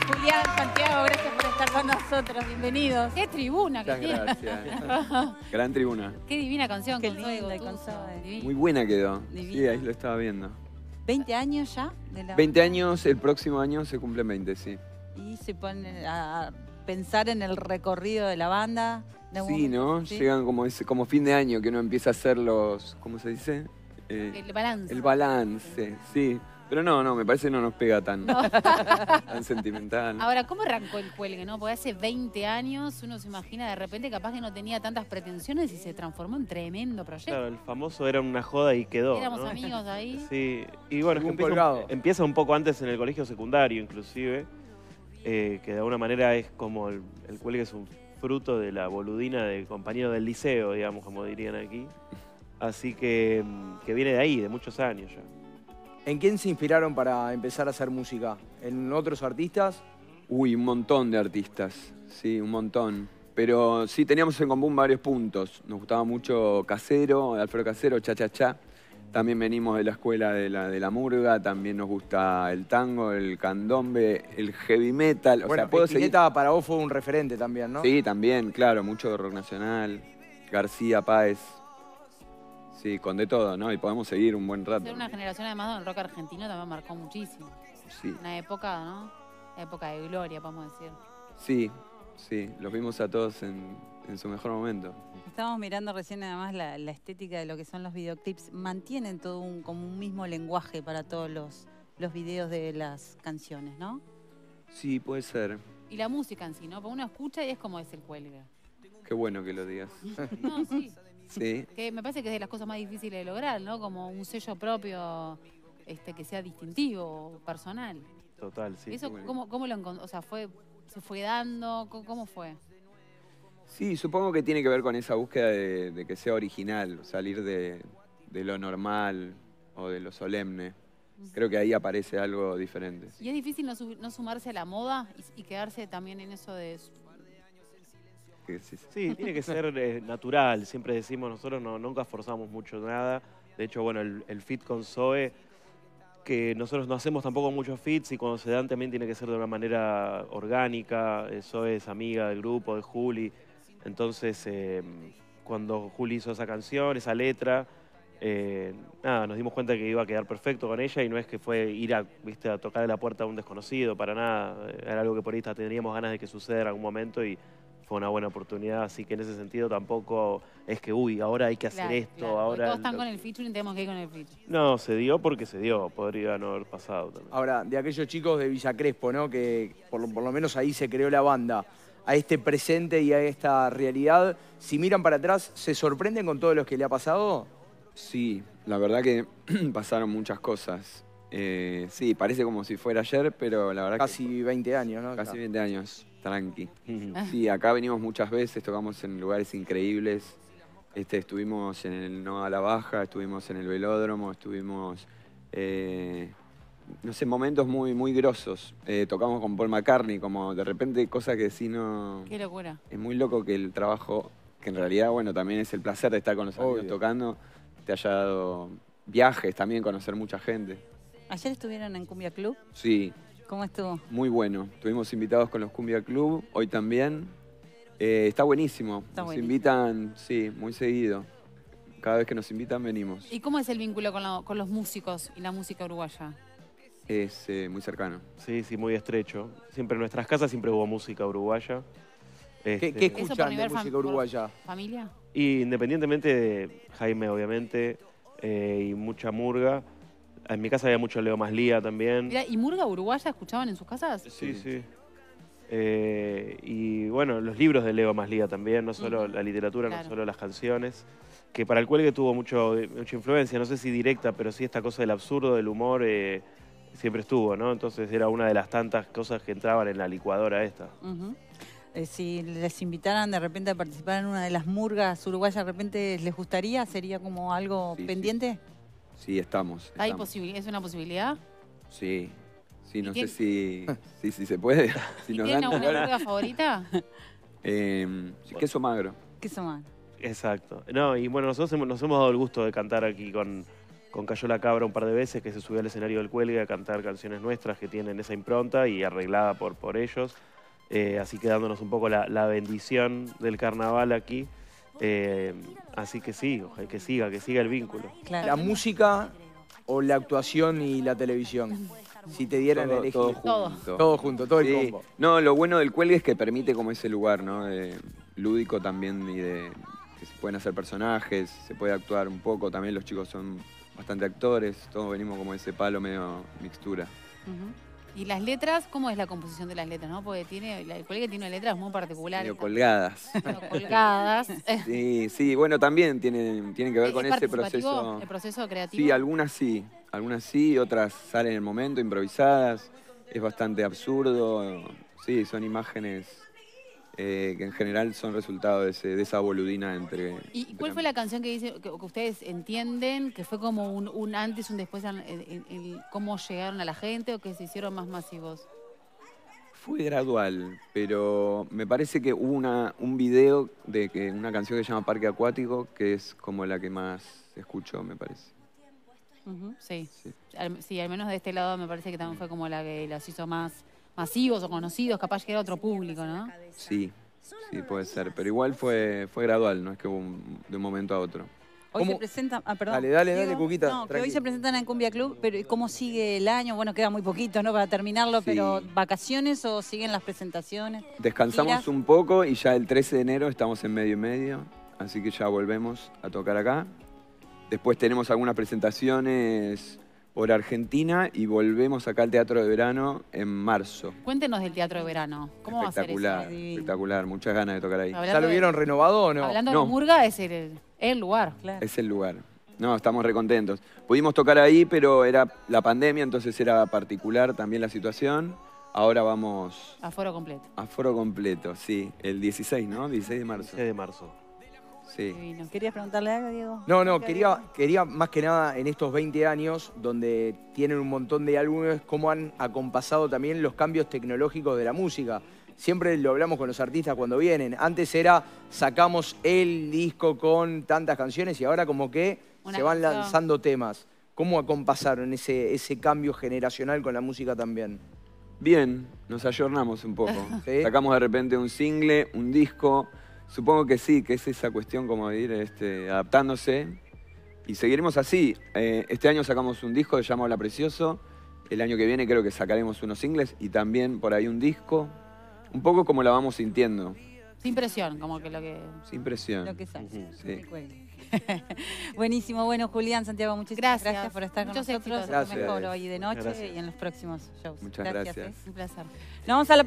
Julián, Santiago, gracias por estar con nosotros, bienvenidos. Qué tribuna que Muchas tiene. gracias. Gran tribuna. Qué divina canción, Qué linda, Consuelo. divina. Muy buena quedó. Divina. Sí, ahí lo estaba viendo. 20 años ya de la 20 años, el próximo año se cumplen 20, sí. y se ponen a pensar en el recorrido de la banda. de Sí, momento, ¿no? ¿sí? Llegan como, ese, como fin de año que uno empieza a hacer los, ¿cómo se dice? Eh, El balance. el balance, sí. Pero no, no, me parece que no nos pega tan, No. tan sentimental. Ahora, ¿cómo arrancó el cuelgue, no? Porque hace 20 años uno se imagina de repente capaz que no tenía tantas pretensiones y se transformó en tremendo proyecto. Claro, el famoso era una joda y quedó. Éramos ¿no? amigos ahí. Sí, y bueno, es que empieza, un, empieza un poco antes en el colegio secundario, inclusive, eh, que de alguna manera es como el, el cuelgue es un fruto de la boludina del compañero del liceo, digamos, como dirían aquí. Así que, mm, que viene de ahí, de muchos años ya. ¿En quién se inspiraron para empezar a hacer música? ¿En otros artistas? Uy, un montón de artistas, sí, un montón. Pero sí teníamos en común varios puntos. Nos gustaba mucho Casero, Alfredo Casero, Cha Cha Cha. También venimos de la escuela de la, de la murga, también nos gusta el tango, el candombe, el heavy metal. O bueno, sea, puedo seguir. Spinetta para vos fue un referente también, ¿no? Sí, también, claro, mucho de rock nacional. García Páez. Sí, con de todo, ¿no? Y podemos seguir un buen rato. Ser una generación además donde el rock argentino también marcó muchísimo. Sí, Una época, ¿no? Época de gloria, podemos decir. sí, sí, los vimos a todos en, en su mejor momento. Estábamos mirando recién además la, la estética de lo que son los videoclips. Mantienen todo un, como un mismo lenguaje para todos los, los videos de las canciones, ¿no? Sí, puede ser. Y la música en sí, ¿no? Porque uno escucha y es como es el cuelgue. Qué bueno que lo digas. No, sí. Sí, Que me parece que es de las cosas más difíciles de lograr, ¿no? Como un sello propio este, que sea distintivo, personal. Total, sí. ¿Eso cómo, cómo lo encontró? O sea, fue, ¿se fue dando? ¿Cómo, fue? sí, supongo que tiene que ver con esa búsqueda de, de que sea original, salir de, de lo normal o de lo solemne. Creo que ahí aparece algo diferente. Y es difícil no sumarse a la moda y, y quedarse también en eso de... Sí, tiene que ser eh, natural, siempre decimos nosotros, no, nunca forzamos mucho nada. De hecho, bueno, el, el fit con Zoe, que nosotros no hacemos tampoco muchos fits y cuando se dan también tiene que ser de una manera orgánica. Eh, Zoe es amiga del grupo, de Juli. Entonces, eh, cuando Juli hizo esa canción, esa letra, nada, nos dimos cuenta que iba a quedar perfecto con ella y no es que fue ir a, ¿viste, tocarle la puerta a un desconocido, para nada. Era algo que por ahí teníamos ganas de que suceda en algún momento y fue una buena oportunidad, así que en ese sentido tampoco es que, uy, ahora hay que hacer Claro, esto, claro, ahora... Todos están lo- con el featuring, tenemos que ir con el featuring. No, se dio porque se dio, podría no haber pasado también. Ahora, de aquellos chicos de Villa Crespo, ¿no? Que por lo, por lo menos ahí se creó la banda, a este presente y a esta realidad, si miran para atrás, ¿se sorprenden con todo lo que le ha pasado? Sí, la verdad que pasaron muchas cosas. Eh, sí, parece como si fuera ayer, pero la verdad Casi 20 años, ¿no? que casi 20 años, tranqui. Ujú. Sí, acá venimos muchas veces, tocamos en lugares increíbles. Este, estuvimos en el No a la Baja, estuvimos en el Velódromo, estuvimos, eh, no sé, momentos muy, muy grosos. Eh, tocamos con Paul McCartney, como de repente cosas que sí no... Qué locura. Es muy loco que el trabajo, que en realidad, bueno, también es el placer de estar con los amigos Obvio. tocando, te haya dado viajes también, conocer mucha gente. Ayer estuvieron en Cumbia Club. Sí, ¿Cómo estuvo? muy bueno. Estuvimos invitados con los Cumbia Club, hoy también. Eh, está buenísimo. Está nos buenísimo. invitan, sí, muy seguido. Cada vez que nos invitan venimos. ¿Y cómo es el vínculo con, lo- con los músicos y la música uruguaya? Es eh, muy cercano. Sí, sí, muy estrecho. Siempre en nuestras casas siempre hubo música uruguaya. ¿Qué, Este, qué escuchan de fam- música uruguaya? ¿Familia? Y independientemente de Jaime, obviamente, eh, y mucha murga, en mi casa había mucho Leo Maslía también. Mira, ¿Y murga uruguaya escuchaban en sus casas? Sí, sí. Eh, y bueno, los libros de Leo Maslía también, no solo la literatura, Claro. no solo las canciones, que para el cuelgue tuvo mucho, mucha influencia, no sé si directa, pero sí esta cosa del absurdo, del humor, eh, siempre estuvo, ¿no? Entonces era una de las tantas cosas que entraban en la licuadora esta. Eh, si les invitaran de repente a participar en una de las murgas uruguayas, de repente les gustaría, sería como algo sí. pendiente. Sí, estamos. ¿Hay estamos. posibil- ¿Es una posibilidad? Sí. Sí, no sé si, si, si se puede. Si ¿Y nos tienen dan alguna favorita? Eh, sí, queso magro. ¿Qué son más? Exacto. No, y bueno, nosotros hemos- nos hemos dado el gusto de cantar aquí con, con Cayó la Cabra un par de veces, que se subió al escenario del Cuelgue a cantar canciones nuestras que tienen esa impronta y arreglada por, por ellos. Eh, así que dándonos un poco la, la bendición del carnaval aquí. Eh, así que sí, ojalá que siga, que siga el vínculo. Claro. ¿La música o la actuación y la televisión? Si te dieran todo, elegir. todo junto. Todo junto, todo el combo. No, lo bueno del cuelgue es que permite como ese lugar, ¿no? De lúdico también y de que se pueden hacer personajes, se puede actuar un poco, también los chicos son bastante actores, todos venimos como de ese palo medio mixtura. ¿Y las letras? ¿Cómo es la composición de las letras? ¿no? Porque tiene, el colegio tiene letras muy particulares. Colgadas. colgadas. Sí, sí, bueno, también tienen, tienen que ver ¿Es con ese proceso. El proceso creativo. Sí, algunas sí, algunas sí, otras salen en el momento, improvisadas, es bastante absurdo, sí, son imágenes eh, que en general son resultado de, ese- de esa boludina entre... ¿Y cuál fue la canción que dice que, que ustedes entienden que fue como un, un antes, un después en, en- en cómo llegaron a la gente o que se hicieron más masivos? Fue gradual, pero me parece que hubo una, un video de que una canción que se llama Parque Acuático, que es como la que más escucho, me parece. Sí. Sí. Al, sí, al menos de este lado me parece que también fue como la que los hizo más masivos o conocidos, capaz que era otro público, ¿no? Sí, sí, puede ser, pero igual fue, fue gradual, no es que hubo un- de un momento a otro. Hoy se presentan, ah, perdón. Dale, dale, dale. Cuquita, No, que hoy se presentan en Cumbia Club, pero ¿y ¿cómo sigue el año? Bueno, queda muy poquito, ¿no? Para terminarlo, Sí. pero ¿vacaciones o siguen las presentaciones? Descansamos Giras. un poco y ya el 13 de enero estamos en medio y medio, así que ya volvemos a tocar acá. Después tenemos algunas presentaciones por Argentina y volvemos acá al Teatro de Verano en marzo. Cuéntenos del teatro de verano. ¿Cómo va a ser eso? espectacular, espectacular, muchas ganas de tocar ahí. Hablando ¿Ya lo de- vieron renovado o no? Hablando No. de Murga, es el, el lugar. Claro. Es el lugar. No, estamos recontentos. Pudimos tocar ahí, pero era la pandemia, entonces era particular también la situación. Ahora vamos Aforo completo. a foro completo, sí. El 16, ¿no? 16 de marzo. 6 de marzo. Sí. Divino. ¿Querías preguntarle algo, Diego? No, no, quería, quería más que nada en estos 20 años, donde tienen un montón de álbumes, cómo han acompasado también los cambios tecnológicos de la música. Siempre lo hablamos con los artistas cuando vienen. Antes era, sacamos el disco con tantas canciones y ahora como que Una se van canción. lanzando temas. ¿Cómo acompasaron ese, ese cambio generacional con la música también? Bien, nos ayornamos un poco. ¿Sí? Sacamos de repente un single, un disco. Supongo que sí, que es esa cuestión como de ir este, adaptándose. Y seguiremos así. Eh, este año sacamos un disco que se llama Hola Precioso. El año que viene creo que sacaremos unos singles y también por ahí un disco. Un poco como la vamos sintiendo, Sin presión, como que lo que. sin presión. Lo que sale. Sí. Buenísimo, bueno, Julián, Santiago, muchísimas Gracias. gracias, por estar con Muchos nosotros. éxitos. Gracias. mejor hoy de noche Gracias. y en los próximos shows. Muchas ¿eh? gracias. Un placer. Nos vamos a la